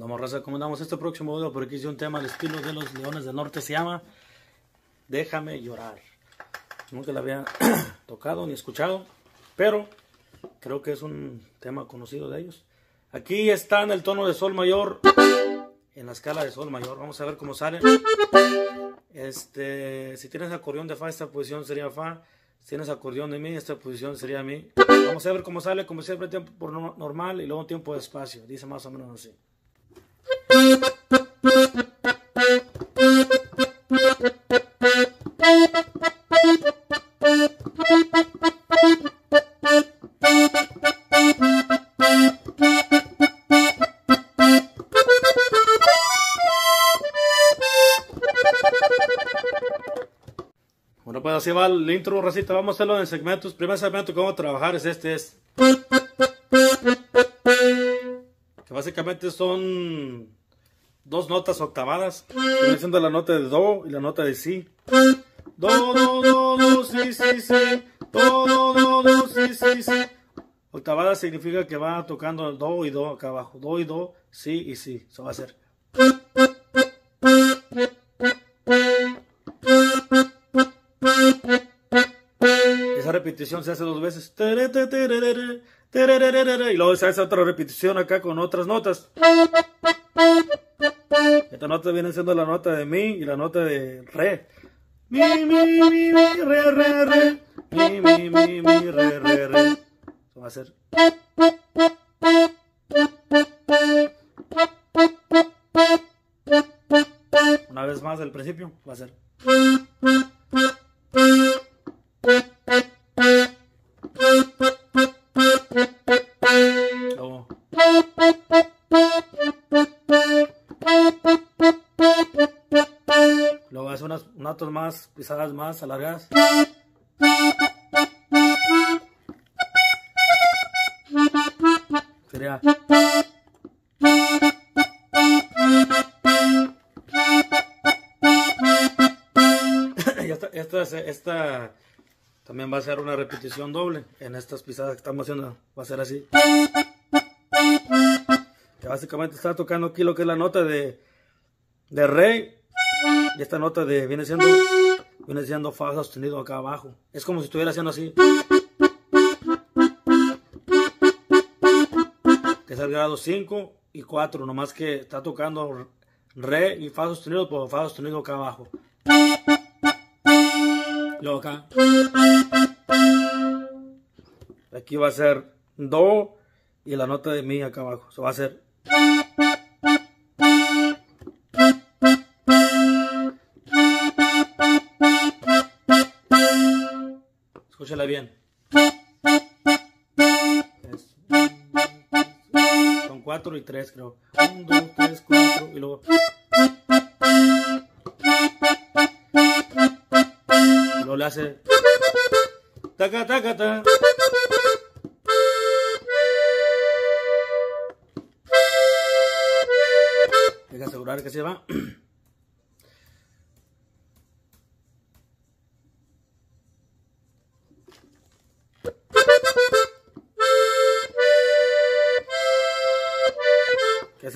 Como raza, ¿cómo andamos? Este próximo video por aquí hice un tema al estilo de los Leones del Norte. Se llama Déjame llorar. Nunca lo había tocado ni escuchado, pero creo que es un tema conocido de ellos. Aquí está en el tono de sol mayor, en la escala de sol mayor. Vamos a ver cómo sale. Este, si tienes acordeón de fa, esta posición sería fa. Si tienes acordeón de mi, esta posición sería mi. Vamos a ver cómo sale, como siempre, tiempo normal y luego tiempo de espacio. Dice más o menos así. Bueno, pues así va el intro, recita. Vamos a hacerlo en segmentos. Primer segmento a trabajar es este. Es que básicamente son dos notas octavadas. Estoy haciendo la nota de Do y la nota de Si. Do, do, do, do, si, si, si. Do, do, do, do, si, si, si. Octavada significa que va tocando Do y Do acá abajo. Do y Do, Si y Si. Eso va a ser. Esa repetición se hace dos veces. Y luego se hace otra repetición acá con otras notas. Esta nota viene siendo la nota de Mi y la nota de Re. Mi, mi, mi, mi, re, re, re. Mi, mi, mi, mi, re, re, re. Eso va a ser. Una vez más del principio, va a ser. Más, pisadas más, alargadas. Sería. esta, esta, esta también va a ser una repetición doble en estas pisadas que estamos haciendo. Va a ser así. Que básicamente está tocando aquí lo que es la nota de, de re. Y esta nota de viene siendo viene siendo fa sostenido acá abajo. Es como si estuviera haciendo así. Que es el grado 5 y 4. Nomás que está tocando re y fa sostenido por fa sostenido acá abajo. Luego acá. Aquí va a ser do y la nota de mi acá abajo. Eso va a ser. Escúchala bien. Son cuatro y tres, creo. Un, dos, tres, cuatro y luego. Y luego le hace. Taca, taca, ta. Hay que asegurar que se va.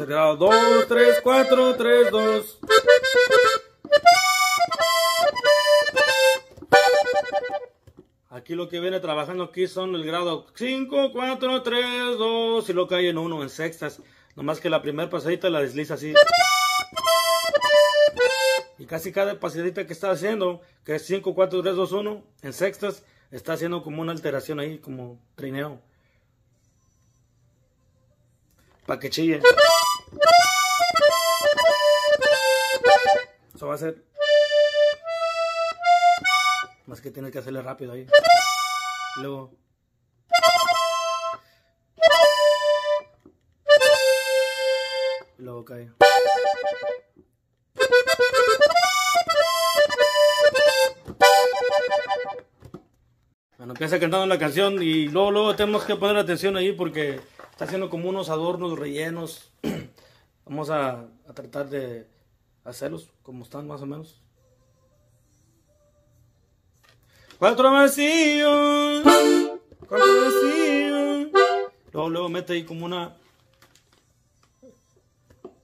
el grado 2, 3, 4, 3, 2. Aquí lo que viene trabajando aquí son el grado 5, 4, 3, 2 y lo hay en 1 en sextas. Nomás que la primera pasadita la desliza así. Y casi cada pasadita que está haciendo, que es 5, 4, 3, 2, 1, en sextas, está haciendo como una alteración ahí, como trineo. Para que chille. Eso va a ser. Más que tienes que hacerle rápido ahí. Luego. Luego cae. Bueno, empieza cantando la canción y luego, luego tenemos que poner atención ahí porque está haciendo como unos adornos rellenos. Vamos a, a tratar de hacerlos como están más o menos. Cuatro vacíos, cuatro vacíos. Luego, luego mete ahí como una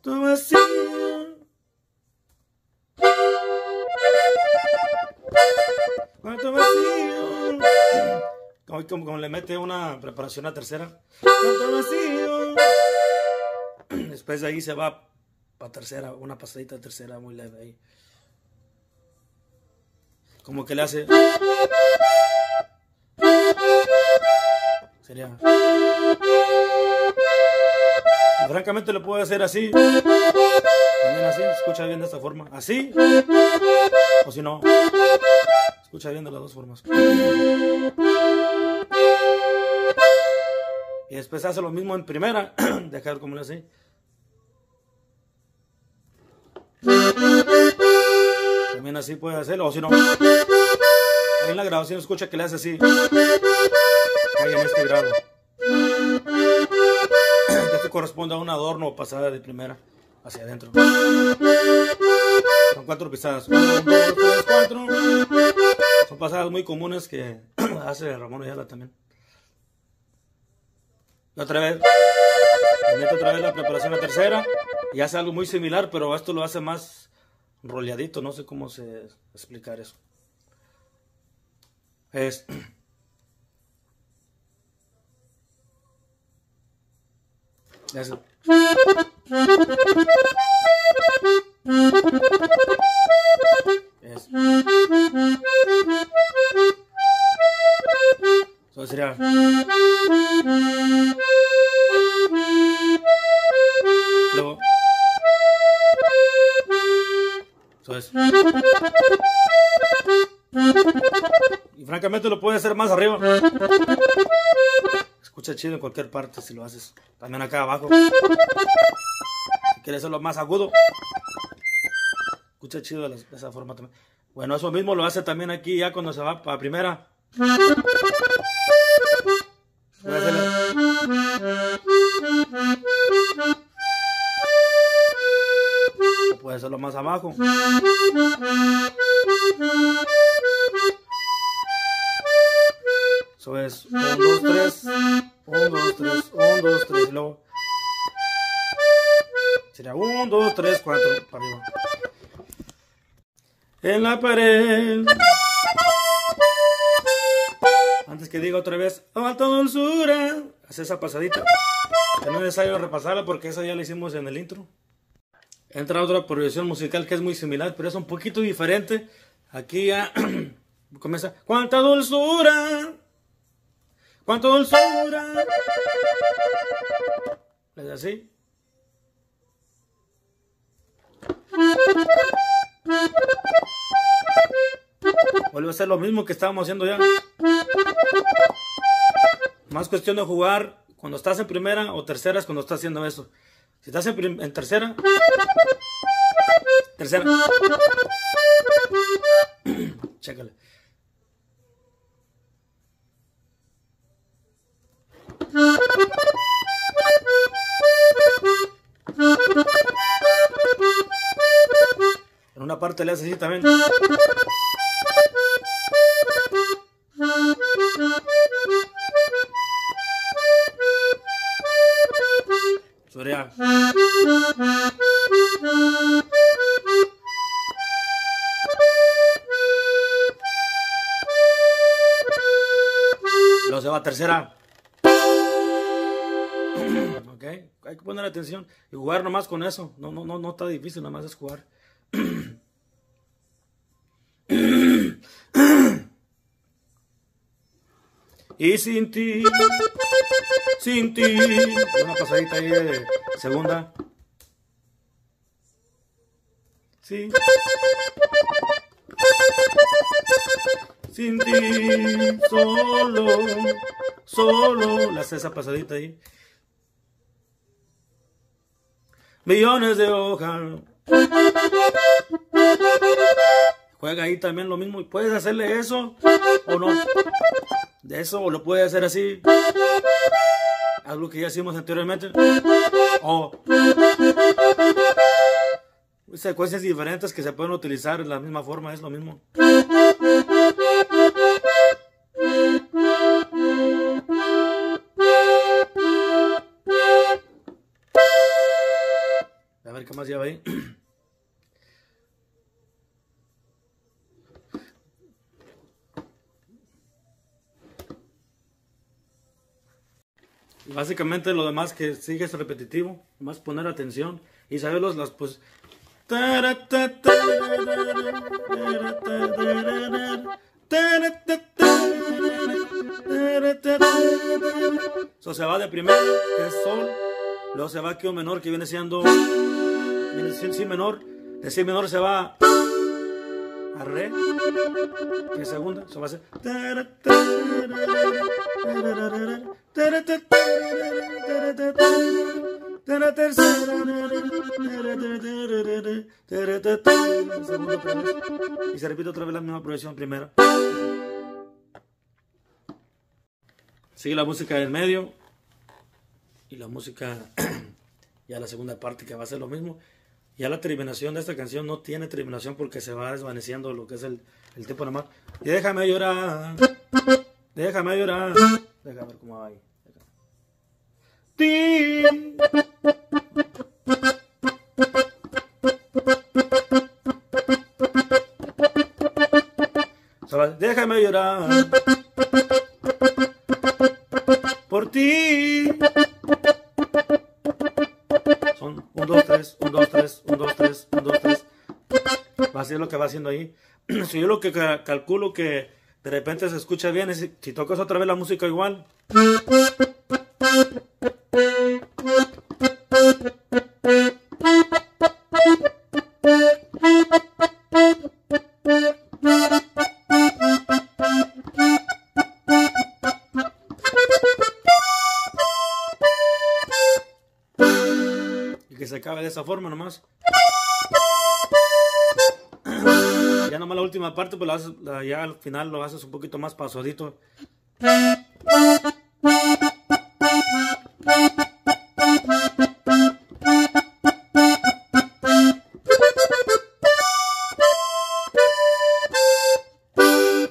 vacío. Cuarto vacío. Como, como, le mete una preparación a tercera. Cuarto vacío. Después de ahí se va para tercera, una pasadita de tercera muy leve ahí. Como que le hace. Sería. Y francamente lo puede hacer así. También así, escucha bien de esta forma. Así. O si no, escucha bien de las dos formas. Y después hace lo mismo en primera. Dejar como lo hace. También así puede hacerlo, o si no, ahí en la grabación escucha que le hace así. Ahí en este grado. Esto corresponde a un adorno o pasada de primera hacia adentro. Son cuatro pisadas. Uno, dos, tres, cuatro. Son pasadas muy comunes que hace Ramón Ayala también. Y otra vez. Mete otra vez la preparación a tercera. Y hace algo muy similar, pero esto lo hace más roleadito. No sé cómo se explicar eso. Es. Eso. Es. Eso sería. Francamente lo puedes hacer más arriba. Escucha chido en cualquier parte si lo haces. También acá abajo. Si quieres hacerlo más agudo. Escucha chido de esa forma también. Bueno, eso mismo lo hace también aquí ya cuando se va para primera. Voy a Puede hacerlo más abajo. Sería 1, 2, 3, 4, para arriba. En la pared. Antes que diga otra vez, alta dulzura, hace esa pasadita. No es necesario repasarla porque esa ya la hicimos en el intro. Entra otra progresión musical que es muy similar, pero es un poquito diferente. Aquí ya comienza, cuánta dulzura, cuánta dulzura. Es así. Vuelve a ser lo mismo que estábamos haciendo ya. Más cuestión de jugar cuando estás en primera o tercera es cuando estás haciendo eso. Si estás en, en tercera, tercera. Parte le haces así también. Se va a tercera. Ok, hay que poner atención y jugar nomás con eso. No, no, no, no está difícil, nomás es jugar. Y sin ti, sin ti. Una pasadita ahí de segunda. Sí. Sin ti, solo, solo. Le hace esa pasadita ahí. Millones de hojas. Juega ahí también lo mismo. y Puedes hacerle eso o no. De eso o lo puedes hacer así. Algo que ya hicimos anteriormente. O secuencias diferentes que se pueden utilizar de la misma forma. Es lo mismo. Básicamente lo demás que sigue es repetitivo, más poner atención y saber los, las pues So, se va de primero, que es sol, luego se va aquí un menor que viene siendo, viene siendo si menor, de si menor se va a re, es segunda, eso va a ser y se repite otra vez la misma progresión primero. Sigue la música del medio y la música ya la segunda parte que va a ser lo mismo. Ya la terminación de esta canción no tiene terminación porque se va desvaneciendo lo que es el, el tiempo más. Y déjame llorar. Déjame llorar. Déjame ver cómo va ahí. Déjame llorar por ti. Son 1, 2, 3, 1, 2, 3, 1, 2, 3, 1, 2, 3. Va a ser lo que va haciendo ahí. Si yo lo que calculo que de repente se escucha bien es si tocas otra vez la música igual. Acabe de esa forma nomás. Ya nomás la última parte, pues ya al final lo haces un poquito más pasadito.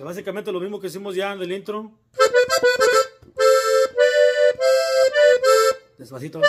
Básicamente lo mismo que hicimos ya en el intro. Despacito.